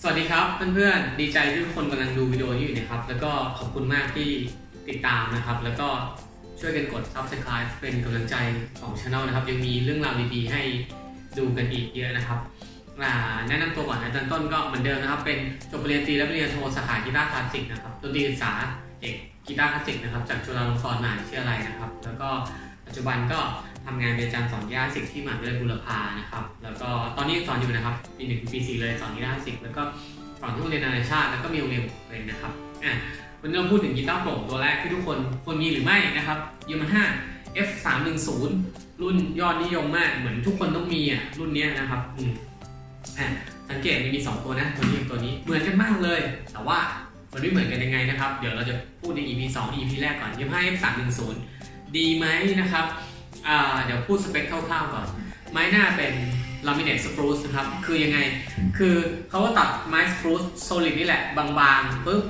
สวัสดีครับเพื่อนๆ ดีใจที่ทุกคนกำลังดูวิดีโอนี้อยู่นะครับ แล้วก็ขอบคุณมากที่ติดตามนะครับ แล้วก็ช่วยกันกด subscribe เป็นกำลังใจของช anel นะครับ ยังมีเรื่องราวดีๆ ให้ดูกันอีกเยอะนะครับแนะนำตัวก่อนอาจารย์ต้นก็เหมือนเดิมนะครับ เป็นจบปริญญาตรีและปริญญาโทสาขากีตาร์คลาสสิกนะครับดนตรีศึกษาเอกกีตาร์คลาสสิกนะครับ จากจุฬาลงกรณ์มหาวิทยาลัยนะครับ แล้วก็ ปัจจุบันก็ทำงานเป็นอาจารย์สอนกีตาร์คลาสสิกที่มหาวิทยาลัยบูรพานะครับ แล้วก็ตอนนี้สอนอยู่นะครับปีหนึ่งปีสี่เลยสอนกีตาร์คลาสสิกแล้วก็สอนที่โรงเรียนนานาชาติแล้วก็มีโรงเรียนเลยนะครับอะวันนี้เราพูดถึงกีตาร์โปร่งตัวแรกที่ทุกคนควรมีหรือไม่นะครับยามาฮ่า F 3 1 0รุ่นยอดนิยมมากเหมือนทุกคนต้องมีอะรุ่นนี้นะครับอืมอะสังเกตมันมี 2 ตัวนะตัวนี้กับตัวนี้เหมือนกันมากเลย แต่ว่ามันไม่เหมือนกันยังไงนะครับ เดี๋ยวเราจะพูดใน EP 2 EP แรกก่อนยามาฮ่า F 3 1 0 ดีไหมนะครับเดี๋ยวพูดสเปคคร่าวๆก่อน ไม้หน้าเป็น laminate spruce นะครับ คือยังไง คือเขาก็ตัดไม้ spruce solid นี่แหละ บางๆปุ๊บ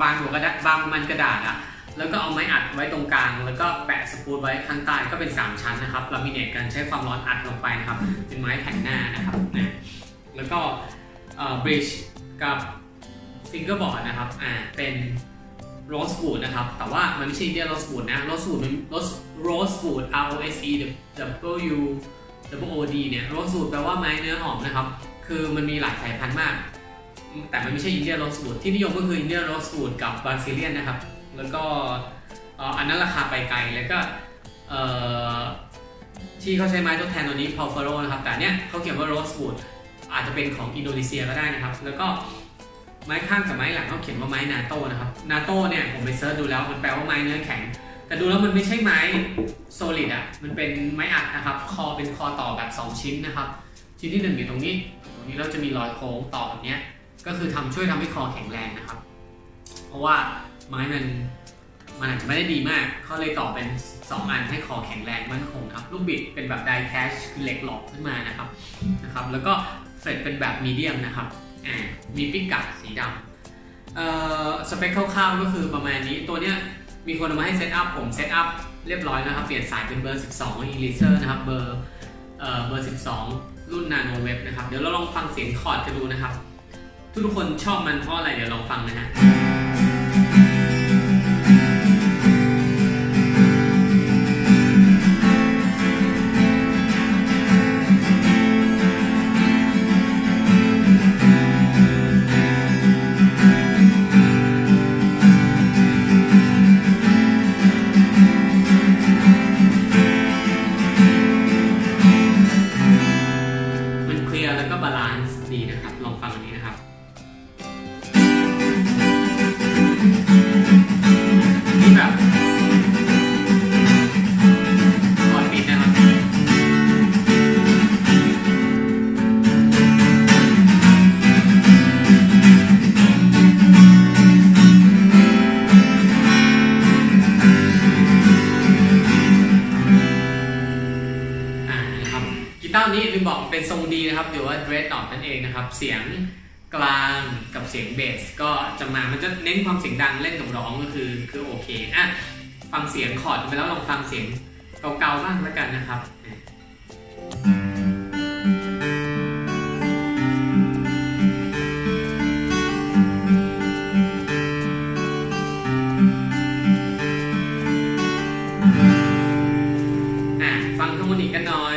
บางหัวกระดาษบางมันกระดาษอะแล้วก็เอาไม้อัดไว้ตรงกลาง แล้วก็แปะ spruce ไว้ข้างใต้ก็เป็น 3 ชั้นนะครับ laminate กันใช้ความร้อนอัดลงไปนะครับ เป็นไม้แผ่นหน้านะครับนะแล้วก็ bridge กับ fingerboard นะครับอ่าเป็น rosewood นะครับ แต่ว่ามันไม่ใช่เดียโรสบูดนะโรสบูดมันโรสโรสบูด R O S E W W O D เนี่ยโรสบูดแปลว่าไม้เนื้อหอมนะครับ คือมันมีหลายสายพันธุ์มาก แต่มันไม่ใช่ India rosewood ที่นิยมก็คือ India rosewood กับ Brazilian นะครับ แล้วก็อันนั้นราคาไปไกลแล้วก็ที่เขาใช้ไม้ทดแทนตัวนี้ pau ferro นะครับ แต่เนี้ยเขาเขียนว่า rosewood อาจจะเป็นของอินโดนีเซียก็ได้นะครับ แล้วก็ ไม้ข้างกับไม้หลังเขาเขียนว่าไม้นาโต้นะครับ นาโต้เนี่ยผมไปเซิร์ชดูแล้วมันแปลว่าไม้เนื้อแข็ง แต่ดูแล้วมันไม่ใช่ไม้โซลิดอะ มันเป็นไม้อัดนะครับ คอเป็นคอต่อแบบ 2 ชิ้นนะครับ ชิ้นที่1อยู่ตรงนี้ ตรงนี้เราจะมีรอยโค้งต่อแบบนี้ก็คือทำช่วยทำให้คอแข็งแรงนะครับ เพราะว่าไม้มันมันอาจจะไม่ได้ดีมาก เขาเลยต่อเป็น 2 อันให้คอแข็งแรงมั่นคงครับ ลูกบิดเป็นแบบไดแคชคือเหล็กหลอกขึ้นมานะครับนะครับ แล้วก็ fret เป็นแบบ medium นะครับ มี pickguard สีดำเอ่อสเปคคร่าวๆก็คือประมาณนี้ตัวเนี้ยมีคนเอามาให้ setup ผม setup เรียบร้อยนะครับ เปลี่ยนสายเป็นเบอร์ 12 Elixir นะครับ เบอร์เอ่อเบอร์ 12 รุ่น Nanoweb นะครับ เดี๋ยวเราลองฟังเสียงคอร์ดกันดูนะครับ ทุกคนชอบมันเพราะอะไร เดี๋ยวลองฟังนะฮะ เสียงกลางกับเสียงเบสก็จะมา มันจะเน้นความเสียงดังเล่นกับร้องก็คือคือโอเคอะฟังเสียงคอร์ดไปแล้วลองฟังเสียงเกาๆบ้างแล้วกันนะครับอะฟัง harmonic กันหน่อย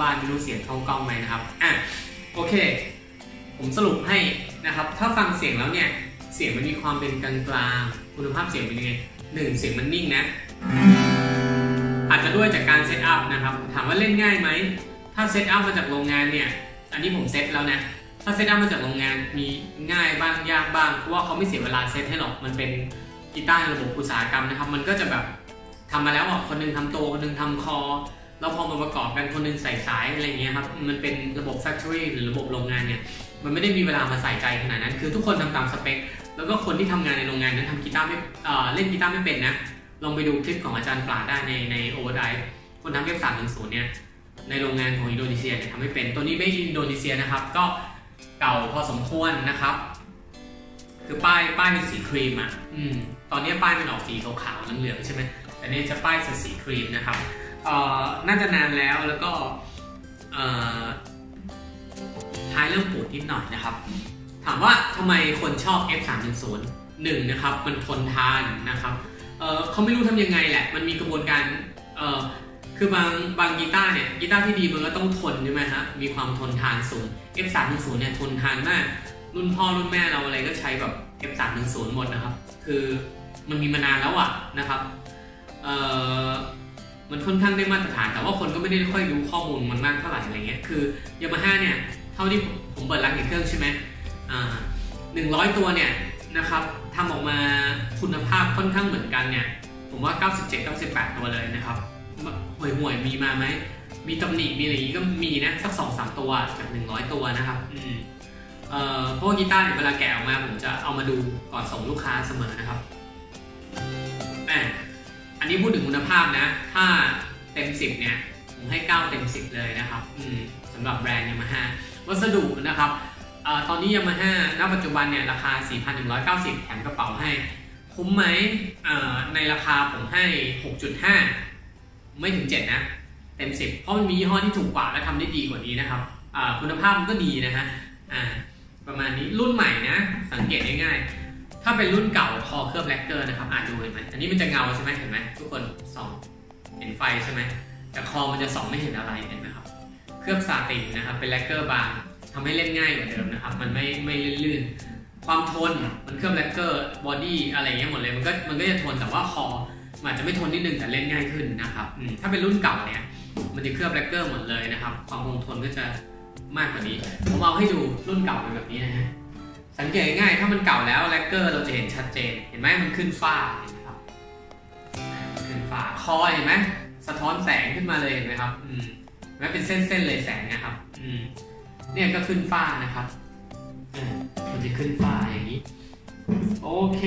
บ้านไม่รู้เสียงเข้ากล้องไหมนะครับอะโอเค ผมสรุปให้นะครับ ถ้าฟังเสียงแล้วเนี่ยเสียงมันมีความเป็นกลางๆคุณภาพเสียงเป็นยังไงหนึ่งเสียงมันนิ่งนะอาจจะด้วยจากการ setup นะครับ ถามว่าเล่นง่ายไหม ถ้า setup มาจากโรงงานเนี่ย อันนี้ผมเซตแล้วนะ ถ้า setup มาจากโรงงานมีง่ายบ้างยากบ้าง เพราะว่าเขาไม่เสียเวลาเซตให้หรอก มันเป็นกีตาร์ระบบอุตสาหกรรมนะครับ มันก็จะแบบทำมาแล้วอะ คนนึงทำตัวคนนึงทำคอ แล้วพอมาประกอบกันคนนึงใส่สายอะไรเงี้ยครับมันเป็นระบบ factory หรือระบบโรงงานเนี่ยมันไม่ได้มีเวลามาใส่ใจขนาดนั้น คือทุกคนทำตามสเปค แล้วก็คนที่ทำงานในโรงงานนั้นทำกีตาร์ไม่เล่นกีตาร์ไม่เป็นนะลองไปดูคลิปของอาจารย์ปราชญ์ได้ในในโอเวอร์ไดคนทำเว็บสามถึงศูนย์เนี่ยในโรงงานของอินโดนีเซียเนี่ยทำไม่เป็นตัวนี้ไม่อินโดนีเซียนะครับ ก็เก่าพอสมควรนะครับ คือป้ายป้ายเป็นสีครีมอะอืมตอนนี้ป้ายเป็นออกสีขาวๆเหลืองๆใช่ไหมแต่นี่จะป้ายเป็นสีครีมนะครับ น่าจะนานแล้วแล้วก็ท้ายเริ่มปวดนิดหน่อยนะครับ ถามว่าทำไมคนชอบ F310 หนึ่งนะครับ มันทนทานนะครับเเขาไม่รู้ทำยังไงแหละ มันมีกระบวนการคือบางบางกีตาร์เนี่ยกีตาร์ที่ดีมันก็ต้องทนใช่ไหมฮะมีความทนทานสูง F310 เนี่ยทนทานมาก รุ่นพ่อรุ่นแม่เราอะไรก็ใช้แบบ F310 หมดนะครับ คือมันมีมานานแล้วอะนะครับเมันค่อนข้างได้มาตรฐาน แต่ว่าคนก็ไม่ได้ค่อยรู้ข้อมูลมันมากเท่าไหร่อะไรเงี้ย คือยามาฮ่าเนี่ย เท่าที่ผมเปิดร้านเก็บเครื่องใช่ไหมอ่าหนึ่งร้อยตัวเนี่ยนะครับทำออกมาคุณภาพค่อนข้างเหมือนกันเนี่ย ผมว่า 97-98 ตัวเลยนะครับห่วยห่วยมีมาไหม มีตำหนิ มีอะไรอย่างนี้ก็มีนะ สักสองสามตัวจาก 100 ตัวนะครับ อืมเอ่อเพราะว่ากีตาร์เนี่ยเวลาแกะออกมาผมจะเอามาดูก่อนส่งลูกค้าเสมอนะครับแหม อันนี้พูดถึงคุณภาพนะ ถ้าเต็ม 10 เนี่ย ผมให้ 9 เต็ม 10 เลยนะครับอืมสำหรับแบรนด์ยามาฮ่าวัสดุนะครับอตอนนี้ยามาฮ่าณปัจจุบันเนี่ย ราคา 4,190 แถมกระเป๋าให้ คุ้มไหมในราคาผมให้ 6.5 ไม่ถึง 7 นะ เต็ม 10 เพราะมันมียี่ห้อที่ถูกกว่าและทำได้ดีกว่านี้นะครับคุณภาพมันก็ดีนะฮะประมาณนี้รุ่นใหม่นะ สังเกตง่ายๆ ถ้าเป็นรุ่นเก่าคอเคลือบแลกเกอร์นะครับอ่านดูเห็นไหมอันนี้มันจะเงาใช่ไหมเห็นไหมทุกคนส่องเห็นไฟใช่ไหมแต่คอมันจะส่องไม่เห็นอะไรเห็นไหมครับเคลือบซาตินนะครับเป็นแลกเกอร์บางทำให้เล่นง่ายกว่าเดิมนะครับ มันไม่ไม่ลื่นๆ ความทนมันเคลือบแลกเกอร์ body อะไรเงี้ยหมดเลยมันก็มันก็จะทนแต่ว่าคออาจจะไม่ทนนิดนึงแต่เล่นง่ายขึ้นนะครับถ้าเป็นรุ่นเก่าเนี่ยมันจะเคลือบแลกเกอร์หมดเลยนะครับ ความคงทนก็จะมากกว่านี้ ผมเอาให้ดูรุ่นเก่าเป็นแบบนี้นะฮะ สังเกตง่ายถ้ามันเก่าแล้วแลกเกอร์เราจะเห็นชัดเจน เห็นไหมมันขึ้นฝ้าเห็นไหมครับขึ้นฝ้าคอเห็นไหมสะท้อนแสงขึ้นมาเลยเห็นไหมครับ อืมแม้เป็นเส้นๆเลยแสงนะครับ อืมเนี่ยก็ขึ้นฟ้านะครับมันจะขึ้นฟ้าอย่างนี้ โอเค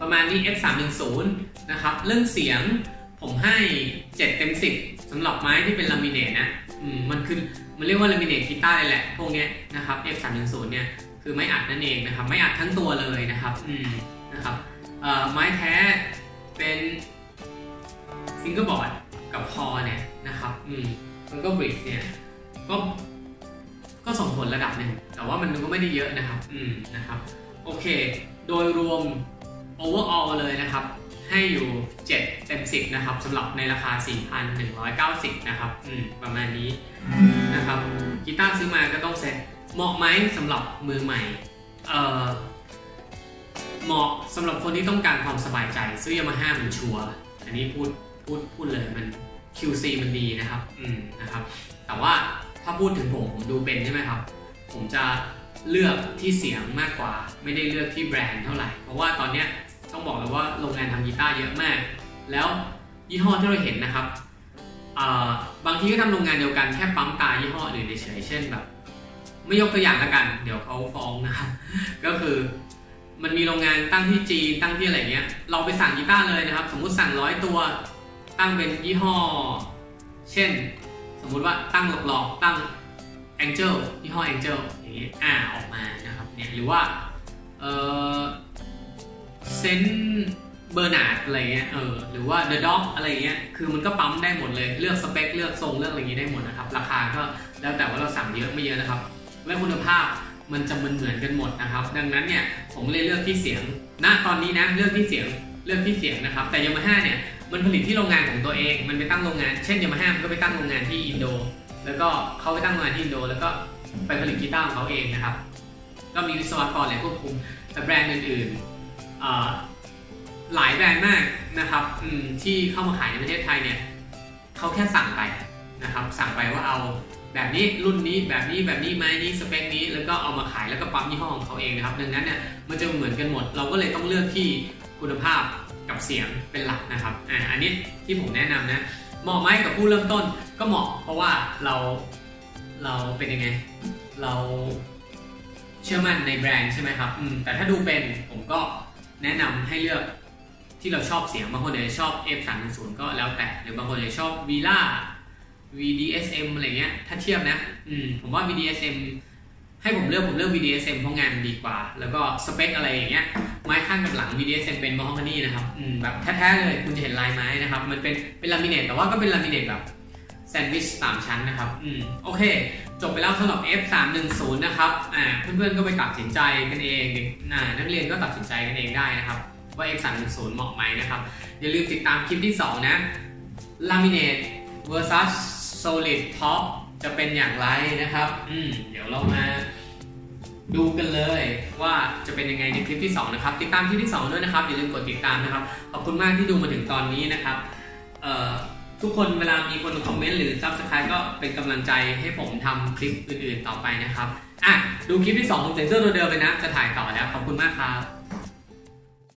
ประมาณนี้ F310 นะครับ เรื่องเสียงผมให้ 7 เต็ม 10สำหรับไม้ที่เป็นลามิเนตนะ อืม มันคือมันเรียกว่าลามิเนตกีตาร์เลยแหละ พวกนี้นะครับ F310 เนี่ย คือไม้อัดนั่นเองนะครับ ไม้อัดทั้งตัวเลยนะครับอืมนะครับไม้แท้เป็นฟิงเกอร์บอร์ดกับคอเนี่ยนะครับอืมมันก็บริดเนี่ยก็ก็ส่งผลระดับหนึ่งแต่ว่ามันก็ไม่ได้เยอะนะครับอืมนะครับโอเค โดยรวม overall เลยนะครับ ให้อยู่ 7 เต็ม 10 นะครับสำหรับในราคา 4,190 นะครับ อืม ประมาณนี้นะครับกีตาร์ซื้อมาก็ต้องเซ็ต เหมาะไหมสำหรับมือใหม่เอ่อเหมาะสำหรับคนที่ต้องการความสบายใจ ซื้อยามาฮ่ามันชัวร์อันนี้พูดพูดพูดเลยมัน QC มันดีนะครับอืมนะครับ แต่ว่าถ้าพูดถึงผมผมดูเป็นใช่ไหมครับ ผมจะเลือกที่เสียงมากกว่า ไม่ได้เลือกที่แบรนด์เท่าไหร่ เพราะว่าตอนนี้ต้องบอกเลยว่าโรงงานทำกีตาร์เยอะมาก แล้วยี่ห้อที่เราเห็นนะครับบางทีก็ทำโรงงานเดียวกันแค่ปั๊มตรายี่ห้ออื่นเฉยเช่นแบบ ไม่ยกตัวอย่างละกัน เดี๋ยวเขาฟ้องนะครับก็คือมันมีโรงงานตั้งที่จีนตั้งที่อะไรเงี้ย เราไปสั่งกีตาร์เลยนะครับ สมมุติสั่งร้อยตัว ตั้งเป็นยี่ห้อ เช่น สมมุติว่าตั้งหลอกๆตั้ง Angel ยี่ห้อ Angel อย่างนี้อ่าออกมานะครับเนี่ยหรือว่าเออเซนเบอร์นาร์ดอะไรเงี้ยเออหรือว่า The Dog อะไรเงี้ยคือมันก็ปั๊มได้หมดเลยเลือกสเปคเลือกทรงเลือกอะไรอย่างนี้ได้หมดนะครับ ราคาก็แล้วแต่ว่าเราสั่งเยอะไม่เยอะนะครับ และคุณภาพมันจะเหมือนเหมือนกันหมดนะครับ ดังนั้นเนี่ยผมเลยเลือกที่เสียงณตอนนี้นะเลือกที่เสียงเลือกที่เสียงนะครับ แต่ยามาฮ่าเนี่ยมันผลิตที่โรงงานของตัวเอง มันไปตั้งโรงงาน เช่นยามาฮ่ามันก็ไปตั้งโรงงานที่อินโด แล้วก็เขาไปตั้งโรงงานที่อินโด แล้วก็ไปผลิตกีตาร์ของเขาเองนะครับ ก็มีวิศวกรอะไรควบคุม แต่แบรนด์อื่นๆหลายแบรนด์มากนะครับที่เข้ามาขายในประเทศไทยเนี่ยเขาแค่สั่งไปนะครับ สั่งไปว่าเอา แบบนี้รุ่นนี้แบบนี้แบบนี้ไม้นี้สเปคนี้แล้วก็เอามาขายแล้วก็ปั๊มยี่ห้อของเขาเองนะครับดังนั้นเนี่ยมันจะเหมือนกันหมด เราก็เลยต้องเลือกที่คุณภาพกับเสียงเป็นหลักนะครับอ่าอันนี้ที่ผมแนะนำนะเหมาะไหมกับผู้เริ่มต้นก็เหมาะ เพราะว่าเราเราเป็นยังไง เราเชื่อมั่นในแบรนด์ใช่ไหมครับอืมแต่ถ้าดูเป็นผมก็แนะนำให้เลือกที่เราชอบเสียงบางคนอาจจะชอบ F 3 1 0 ก็แล้วแต่หรือบางคนอาจจะชอบ Vila VDSM อะไรเงี้ย ถ้าเทียบนะ อืม ผมว่า VDSM ให้ผมเลือกผมเลือก VDSM เพราะงานดีกว่า แล้วก็สเปคอะไรอย่างเงี้ย ไม้ข้างกับหลัง VDSM เป็นมอฮอกานีนะครับ อืม แบบแท้ๆเลยคุณจะเห็นลายไม้นะครับ มันเป็นเป็นลามิเนตแต่ว่าก็เป็นลามิเนตแบบแซนด์วิชสามชั้นนะครับ อืม โอเค จบไปแล้วสำหรับ F 3 1 0 นะครับ อ่า เพื่อนๆ ก็ไปตัดสินใจกันเองอ่านักเรียนก็ตัดสินใจกันเองได้นะครับ ว่า F 3 1 0 เหมาะไหมนะครับ อย่าลืมติดตามคลิปที่ 2 นะ Laminate versus Solid Top จะเป็นอย่างไรนะครับ อืมเดี๋ยวเรามาดูกันเลยว่าจะเป็นยังไงในคลิปที่ 2 นะครับ ติดตามคลิปที่ 2 ด้วยนะครับอย่าลืมกดติดตามนะครับ ขอบคุณมากที่ดูมาถึงตอนนี้นะครับทุกคนเวลามีคนคอมเมนต์หรือ Subscribe ก็เป็นกำลังใจให้ผมทำคลิปอื่นๆต่อไปนะครับอะดูคลิปที่ 2 ผมเซ็นเซอร์ตัวเดิมเลยนะ จะถ่ายต่อแล้ว ขอบคุณมากครับ